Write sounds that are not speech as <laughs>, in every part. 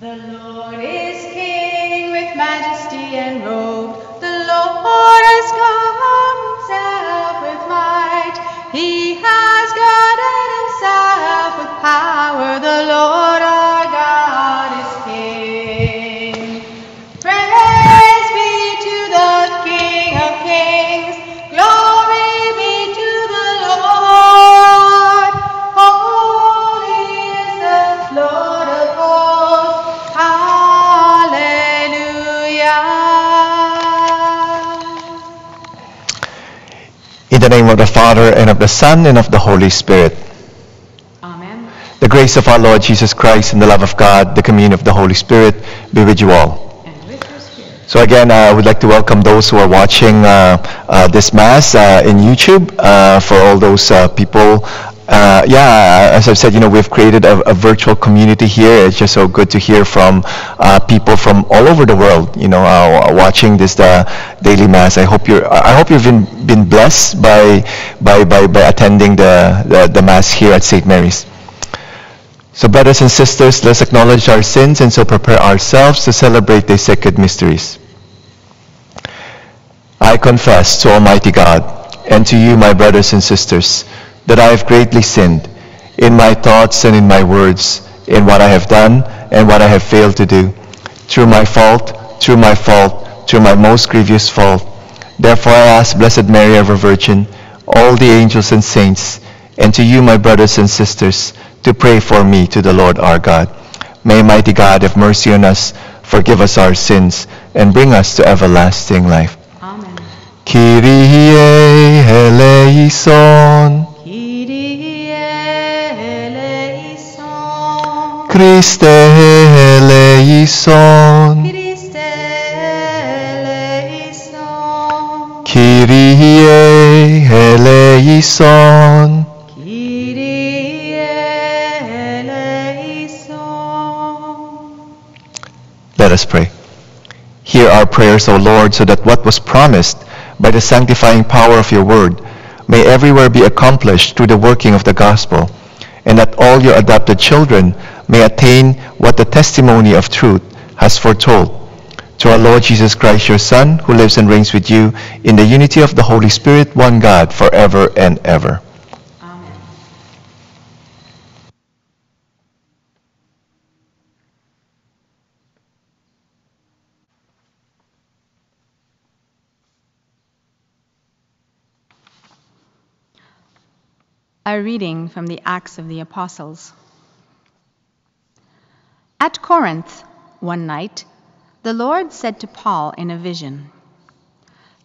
The Lord is King with majesty and robe. The Lord has come himself with might. He has girded himself with power. The Lord the name of the Father, and of the Son, and of the Holy Spirit. Amen. The grace of our Lord Jesus Christ, and the love of God, the communion of the Holy Spirit be with you all. And with your spirit. So again, uh, I would like to welcome those who are watching uh, uh, this Mass uh, in YouTube. Uh, for all those uh, people, uh, yeah, as I've said, you know, we've created a, a virtual community here. It's just so good to hear from uh, people from all over the world, you know, uh, watching this uh, daily Mass. I hope you're, I hope you've been, been blessed by, by, by, by attending the, the, the Mass here at St. Mary's. So brothers and sisters, let's acknowledge our sins and so prepare ourselves to celebrate the sacred mysteries. I confess to Almighty God and to you, my brothers and sisters, that I have greatly sinned in my thoughts and in my words, in what I have done and what I have failed to do, through my fault, through my fault, through my most grievous fault. Therefore I ask Blessed Mary, ever Virgin, all the angels and saints, and to you, my brothers and sisters, to pray for me to the Lord our God. May mighty God have mercy on us, forgive us our sins, and bring us to everlasting life. Amen. Kyrie eleison, Christe eleison, Christe eleison. Kyrie eleison. Kyrie eleison. Let us pray. Hear our prayers, O Lord, so that what was promised by the sanctifying power of your word may everywhere be accomplished through the working of the gospel, and that all your adopted children may attain what the testimony of truth has foretold. To our Lord Jesus Christ, your Son, who lives and reigns with you in the unity of the Holy Spirit, one God, forever and ever. Amen. A reading from the Acts of the Apostles. At Corinth, one night, the Lord said to Paul in a vision,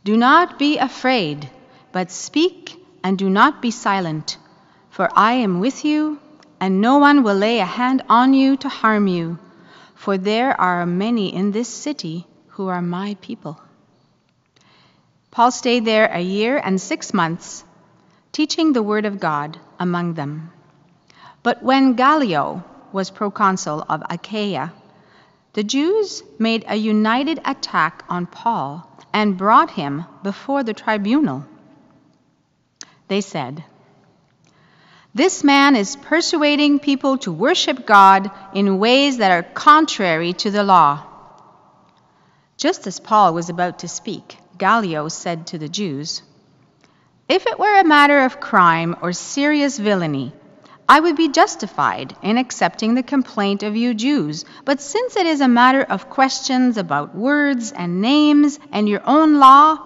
Do not be afraid, but speak and do not be silent, for I am with you, and no one will lay a hand on you to harm you, for there are many in this city who are my people. Paul stayed there a year and six months, teaching the word of God among them. But when Gallio was proconsul of Achaia, the Jews made a united attack on Paul and brought him before the tribunal. They said, This man is persuading people to worship God in ways that are contrary to the law. Just as Paul was about to speak, Gallio said to the Jews, If it were a matter of crime or serious villainy, I would be justified in accepting the complaint of you Jews. But since it is a matter of questions about words and names and your own law,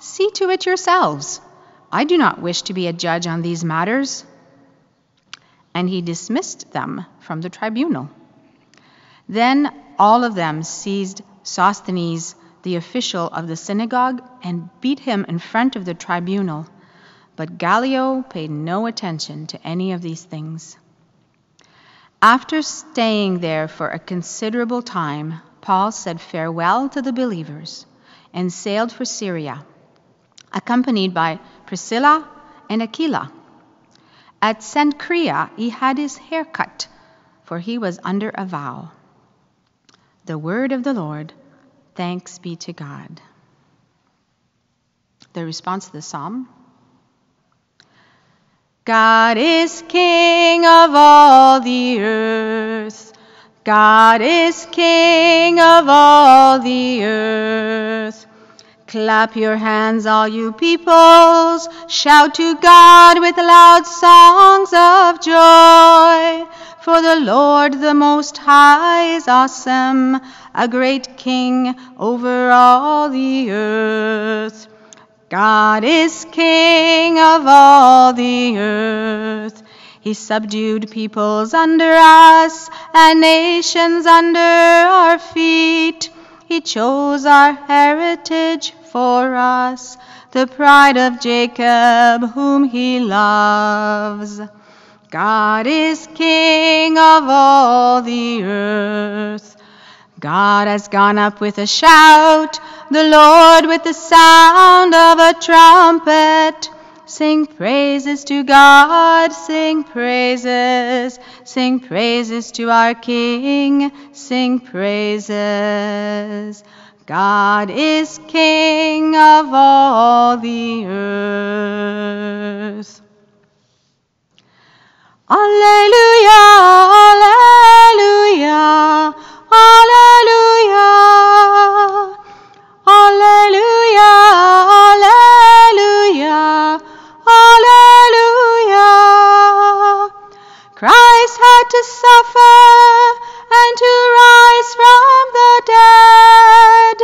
see to it yourselves. I do not wish to be a judge on these matters. And he dismissed them from the tribunal. Then all of them seized Sosthenes, the official of the synagogue, and beat him in front of the tribunal. But Gallio paid no attention to any of these things. After staying there for a considerable time, Paul said farewell to the believers and sailed for Syria, accompanied by Priscilla and Aquila. At Cenchrea, he had his hair cut, for he was under a vow. The word of the Lord. Thanks be to God. The response to the psalm God is King of all the earth. God is King of all the earth. Clap your hands, all you peoples. Shout to God with loud songs of joy. For the Lord the Most High is awesome, a great King over all the earth. God is King of all the earth. He subdued peoples under us and nations under our feet. He chose our heritage for us, the pride of Jacob, whom he loves. God is King of all the earth. God has gone up with a shout, the Lord with the sound of a trumpet. Sing praises to God, sing praises, sing praises to our King, sing praises. God is King of all the earth. Alleluia, Alleluia, Alleluia, Alleluia, Alleluia, Alleluia. Christ had to suffer and to rise from the dead,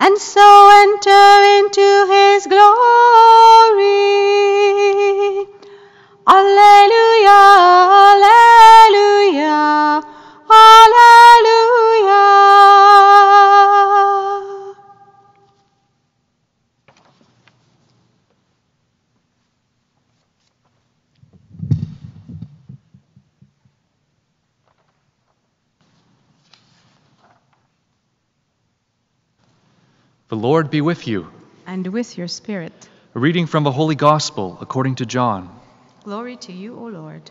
and so enter into his glory. Alleluia, The Lord be with you. And with your spirit. A reading from the Holy Gospel according to John. Glory to you, O Lord.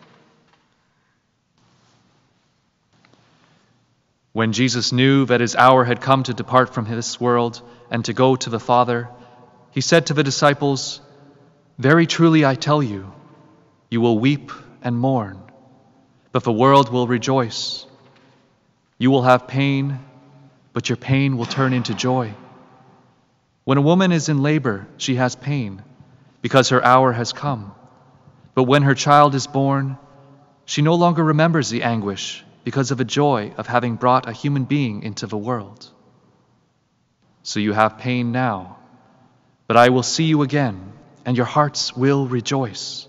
When Jesus knew that his hour had come to depart from this world and to go to the Father, he said to the disciples, Very truly I tell you, you will weep and mourn, but the world will rejoice. You will have pain, but your pain will turn into joy. When a woman is in labor, she has pain, because her hour has come. But when her child is born, she no longer remembers the anguish because of the joy of having brought a human being into the world. So you have pain now, but I will see you again, and your hearts will rejoice,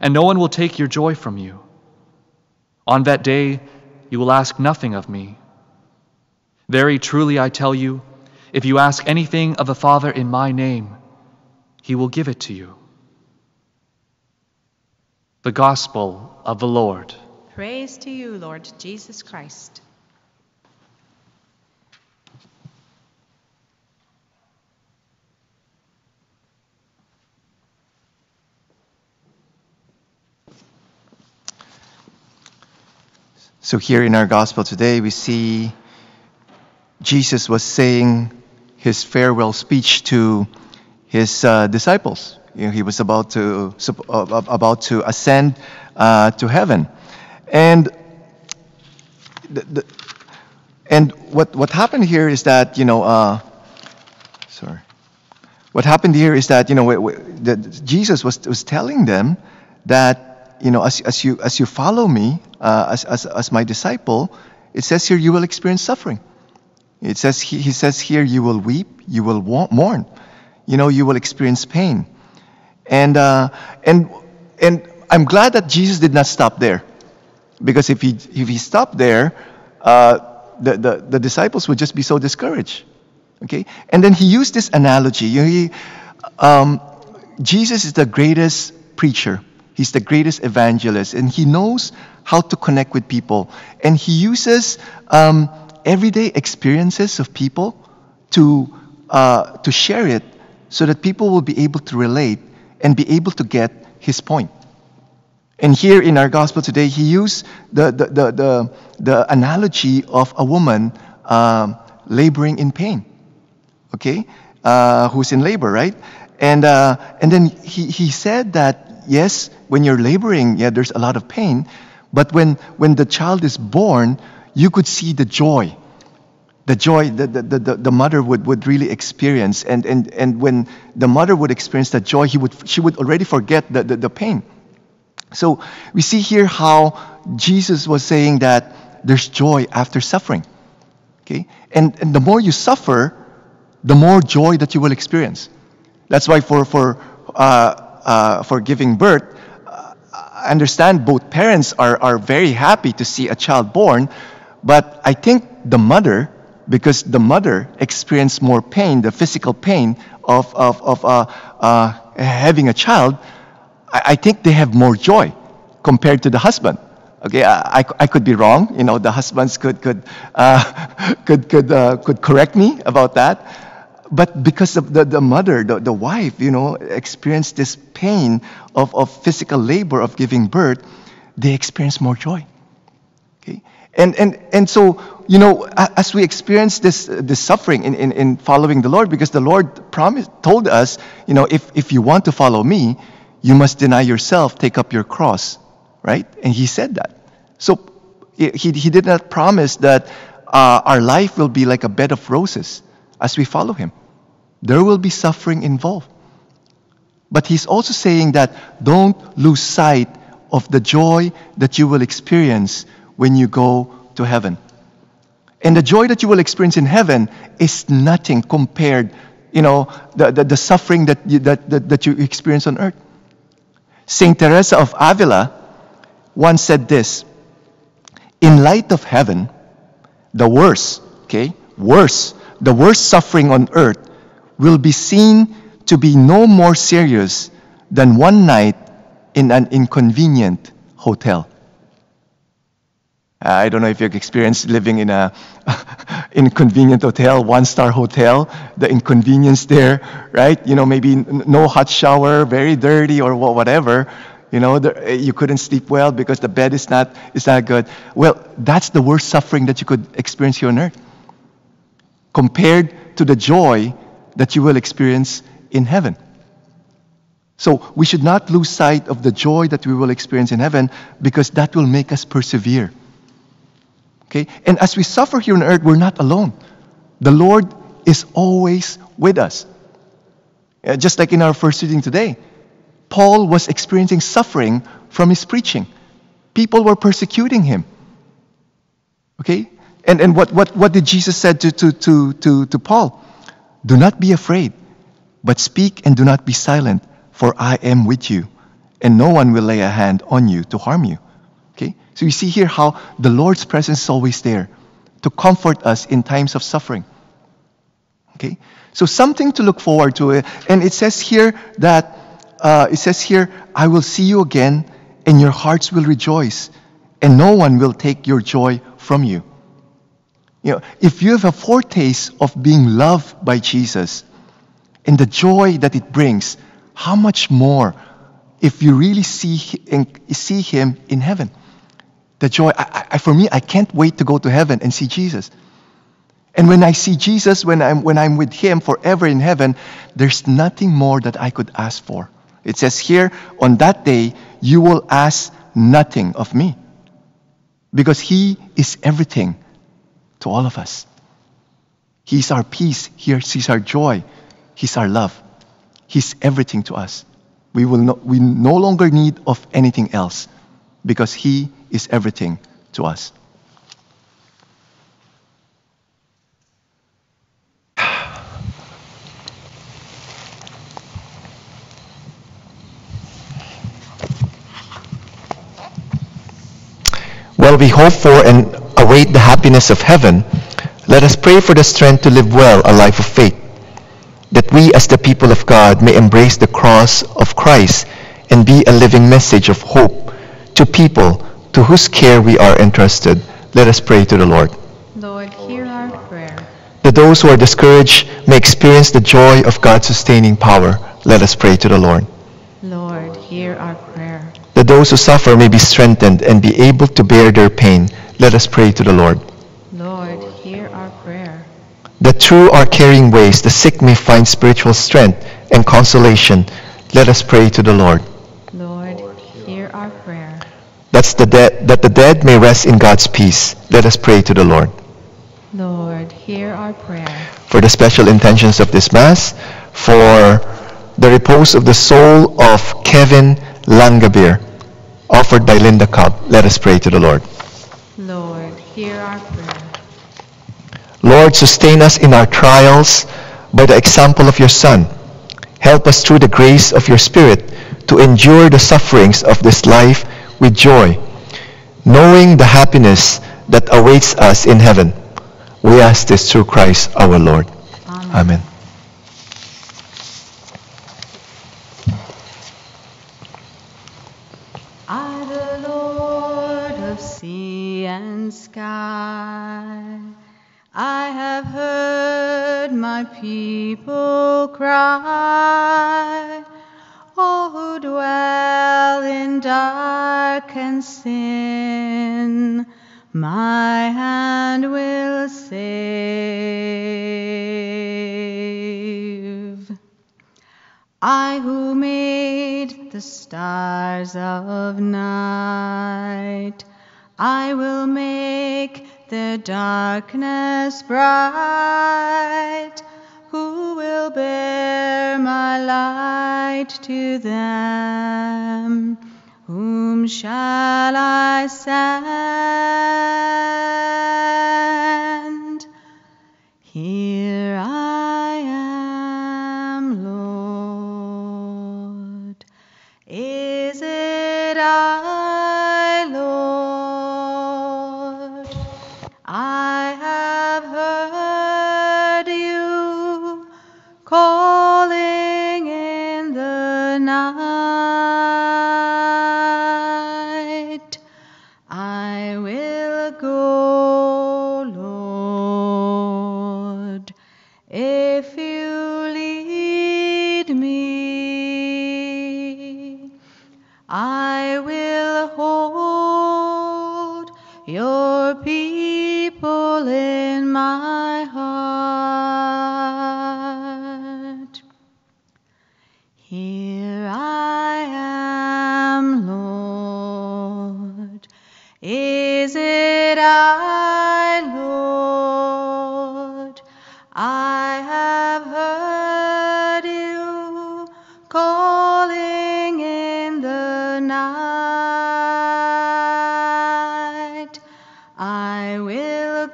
and no one will take your joy from you. On that day, you will ask nothing of me. Very truly I tell you, if you ask anything of the Father in my name, he will give it to you. The Gospel of the Lord. Praise to you, Lord Jesus Christ. So here in our gospel today, we see Jesus was saying his farewell speech to his uh, disciples. You know, he was about to uh, uh, about to ascend uh, to heaven, and the, the, and what what happened here is that you know, uh, sorry, what happened here is that you know, w- w- that Jesus was was telling them that you know, as as you as you follow me uh, as, as as my disciple, it says here you will experience suffering. It says he, he says here you will weep, you will mourn, you know, you will experience pain, and uh, and and I'm glad that Jesus did not stop there, because if he if he stopped there, uh, the, the the disciples would just be so discouraged. Okay, and then he used this analogy. You know, he, um, Jesus is the greatest preacher. He's the greatest evangelist, and he knows how to connect with people. And he uses um, everyday experiences of people to uh, to share it, so that people will be able to relate and be able to get his point. And here in our gospel today, he used the the the the, the analogy of a woman um, laboring in pain. Okay, uh, who's in labor, right? And uh, and then he he said that yes, when you're laboring, yeah, there's a lot of pain, but when when the child is born, you could see the joy the joy that the, the, the, the mother would, would really experience. And, and, and when the mother would experience that joy, he would, she would already forget the, the, the pain. So we see here how Jesus was saying that there's joy after suffering. Okay? And, and the more you suffer, the more joy that you will experience. That's why for, for, uh, uh, for giving birth, uh, I understand both parents are, are very happy to see a child born, but I think the mother because the mother experienced more pain, the physical pain of, of, of uh, uh, having a child, I, I, think they have more joy compared to the husband. Okay, I, I, I could be wrong. You know, the husbands could could uh, <laughs> could could uh, could correct me about that. But because of the, the mother, the, the wife, you know, experienced this pain of, of physical labor of giving birth, they experience more joy. Okay? And, and, and so, you know, as we experience this, this suffering in, in, in following the Lord, because the Lord promised, told us, you know, if, if you want to follow me, you must deny yourself, take up your cross, right? And he said that. So he, he did not promise that uh, our life will be like a bed of roses as we follow him. There will be suffering involved. But he's also saying that don't lose sight of the joy that you will experience when you go to heaven. And the joy that you will experience in heaven is nothing compared, you know, the, the, the suffering that you, that, that, that you experience on earth. Saint Teresa of Avila once said this In light of heaven, the worst, okay, worse, the worst suffering on earth will be seen to be no more serious than one night in an inconvenient hotel. Uh, I don't know if you've experienced living in a <laughs> inconvenient hotel, one-star hotel, the inconvenience there, right? You know, maybe no hot shower, very dirty or whatever. You know, the, eh, you couldn't sleep well because the bed is not is not good. Well, that's the worst suffering that you could experience here on earth, compared to the joy that you will experience in heaven. So we should not lose sight of the joy that we will experience in heaven because that will make us persevere. Okay? And as we suffer here on earth, we're not alone. The Lord is always with us. Uh, just like in our first reading today, Paul was experiencing suffering from his preaching. People were persecuting him. Okay? And, and what, what, what did Jesus say to, to, to, to, to Paul? Do not be afraid, but speak and do not be silent, for I am with you, and no one will lay a hand on you to harm you. So you see here how the Lord's presence is always there to comfort us in times of suffering. Okay? So something to look forward to. And it says here that, uh, it says here, I will see you again and your hearts will rejoice and no one will take your joy from you. You know, if you have a foretaste of being loved by Jesus and the joy that it brings, how much more if you really see, see him in heaven? The joy. I, I, for me, I can't wait to go to heaven and see Jesus. And when I see Jesus, when I'm, when I'm with Him forever in heaven, there's nothing more that I could ask for. It says here, on that day, you will ask nothing of me. Because He is everything to all of us. He's our peace. He's our joy. He's our love. He's everything to us. We, will no, we no longer need of anything else because He is everything to us. <sighs> While we hope for and await the happiness of heaven, let us pray for the strength to live well a life of faith, that we as the people of God may embrace the cross of Christ and be a living message of hope to people to whose care we are entrusted. Let us pray to the Lord. Lord, hear our prayer. That those who are discouraged may experience the joy of God's sustaining power. Let us pray to the Lord. Lord, hear our prayer. That those who suffer may be strengthened and be able to bear their pain. Let us pray to the Lord. Lord, hear our prayer. That through our caring ways the sick may find spiritual strength and consolation. Let us pray to the Lord. That the, dead, that the dead may rest in God's peace. Let us pray to the Lord. Lord, hear our prayer. For the special intentions of this Mass, for the repose of the soul of Kevin Langabir, offered by Linda Cobb. Let us pray to the Lord. Lord, hear our prayer. Lord, sustain us in our trials by the example of your Son. Help us through the grace of your Spirit to endure the sufferings of this life with joy, knowing the happiness that awaits us in heaven. We ask this through Christ our Lord. Amen. Amen. I, the Lord of sea and sky, I have heard my people cry. Dwell in dark and sin, my hand will save. I who made the stars of night, I will make their darkness bright. Will bear my light to them? Whom shall I send? Here I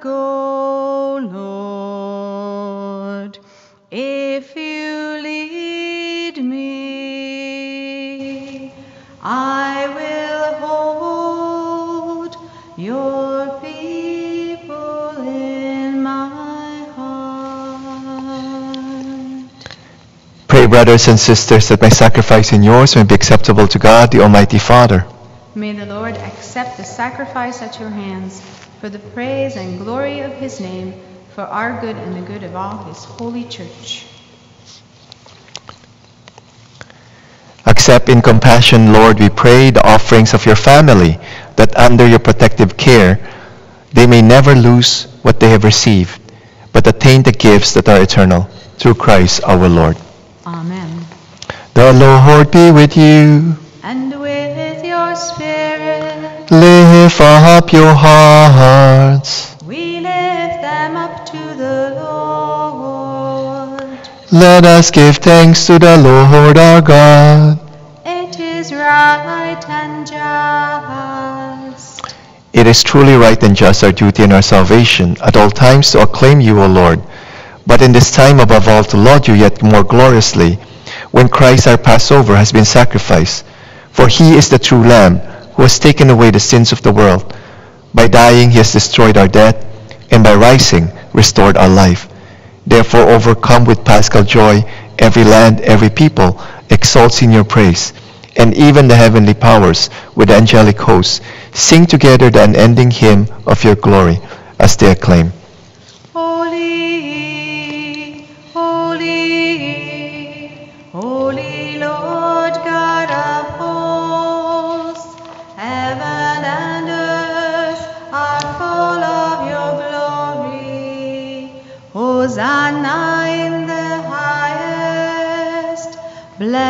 go, Lord, if you lead me. I will hold your people in my heart. Pray, brothers and sisters, that my sacrifice and yours may be acceptable to God, the Almighty Father. May the Lord accept the sacrifice at your hands for the praise and glory of his name, for our good and the good of all his holy church. Accept in compassion, Lord, we pray, the offerings of your family, that under your protective care they may never lose what they have received, but attain the gifts that are eternal, through Christ our Lord. Amen. The Lord be with you. And with your spirit, Lift up your hearts. we lift them up to the Lord. Let us give thanks to the Lord our God. It is right and just. It is truly right and just our duty and our salvation at all times to acclaim you, O Lord, but in this time above all to laud you yet more gloriously, when Christ our Passover has been sacrificed. For he is the true Lamb who has taken away the sins of the world. By dying he has destroyed our death, and by rising restored our life. Therefore, overcome with paschal joy, every land, every people exalts in your praise, and even the heavenly powers with angelic hosts sing together the unending hymn of your glory as they acclaim.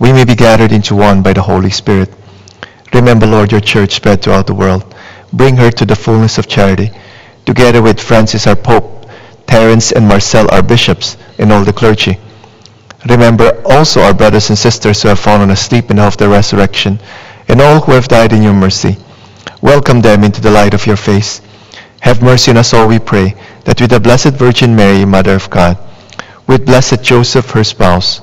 we may be gathered into one by the Holy Spirit. Remember, Lord, your church spread throughout the world. Bring her to the fullness of charity, together with Francis our Pope, Terence and Marcel our bishops, and all the clergy. Remember also our brothers and sisters who have fallen asleep in the hope of the resurrection, and all who have died in your mercy. Welcome them into the light of your face. Have mercy on us all, we pray, that with the Blessed Virgin Mary, Mother of God, with blessed Joseph, her spouse,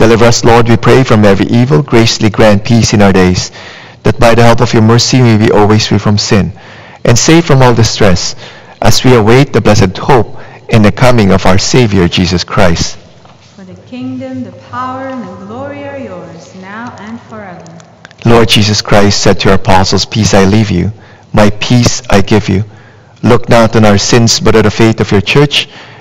Deliver us, Lord, we pray, from every evil. Graciously grant peace in our days, that by the help of your mercy we may be always free from sin, and safe from all distress, as we await the blessed hope in the coming of our Savior, Jesus Christ. For the kingdom, the power, and the glory are yours, now and forever. Lord Jesus Christ said to your apostles, Peace I leave you, my peace I give you. Look not on our sins, but at the faith of your church,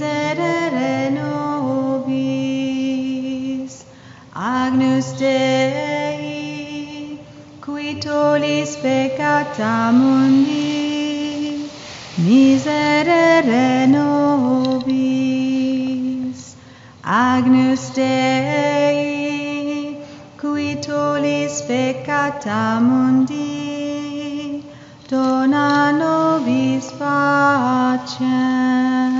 Miserere nobis. Agnus Dei, qui tollis peccata mundi, miserere nobis. Agnus Dei, qui tollis peccata mundi, dona nobis pacem.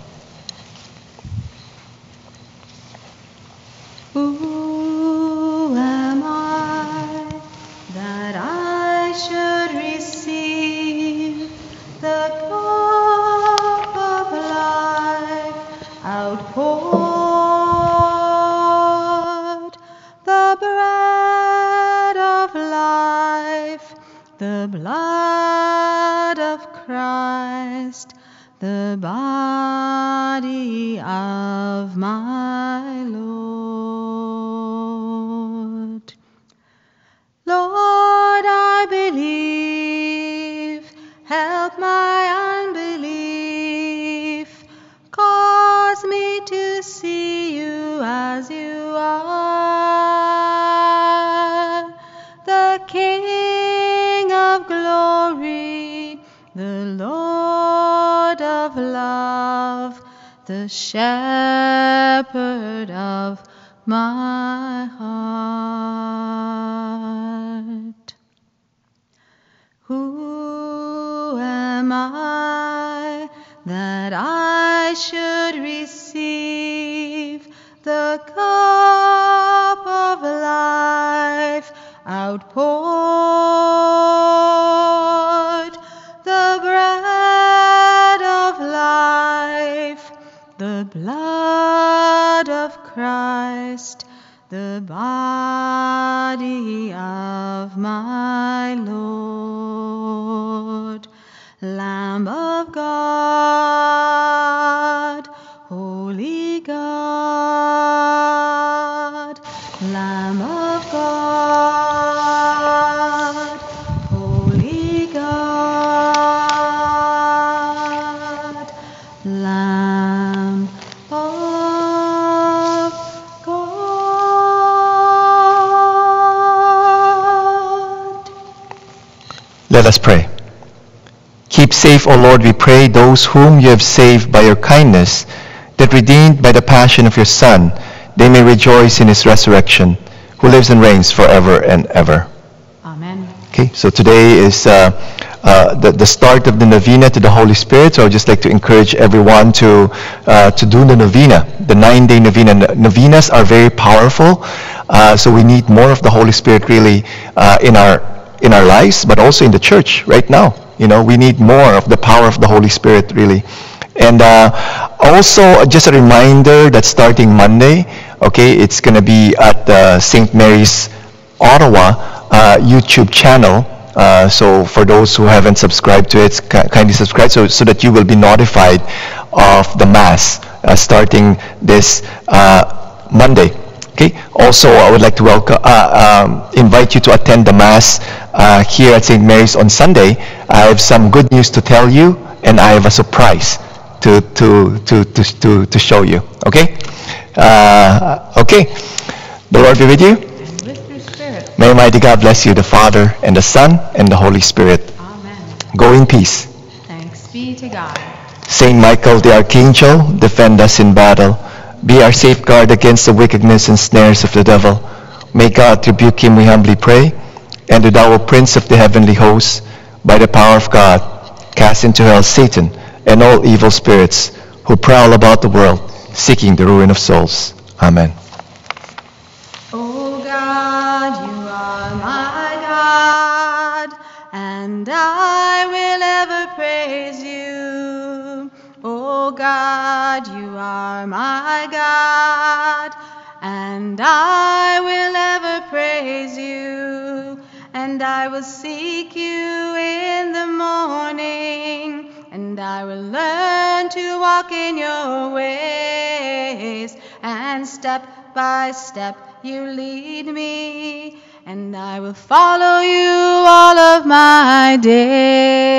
The shepherd of my heart. Who am I that I should of Christ, the body of my Lord. Lamb of God, Let us pray. Keep safe, O Lord, we pray, those whom you have saved by your kindness, that redeemed by the passion of your Son, they may rejoice in his resurrection, who lives and reigns forever and ever. Amen. Okay, so today is uh, uh, the, the start of the novena to the Holy Spirit. So I would just like to encourage everyone to uh, to do the novena, the nine-day novena. Novenas are very powerful, uh, so we need more of the Holy Spirit really uh, in our in our lives, but also in the church right now. You know, we need more of the power of the Holy Spirit really. And uh, also, just a reminder that starting Monday, okay, it's going to be at uh, St. Mary's Ottawa uh, YouTube channel. Uh, so for those who haven't subscribed to it, kindly subscribe so, so that you will be notified of the Mass uh, starting this uh, Monday. Okay. Also, I would like to welcome, uh, um, invite you to attend the Mass uh, here at St. Mary's on Sunday. I have some good news to tell you, and I have a surprise to, to, to, to, to, to show you. Okay? Uh, okay. The Lord be with you. And with. May Almighty God bless you, the Father, and the Son, and the Holy Spirit. Amen. Go in peace. Thanks be to God. Saint Michael the Archangel, defend us in battle. Be our safeguard against the wickedness and snares of the devil. May God rebuke him, we humbly pray. And with our Prince of the heavenly hosts, by the power of God, cast into hell Satan and all evil spirits who prowl about the world, seeking the ruin of souls. Amen. And I will God, you are my God, and I will ever praise you. And I will seek you in the morning, and I will learn to walk in your ways, and step by step you lead me, and I will follow you all of my days.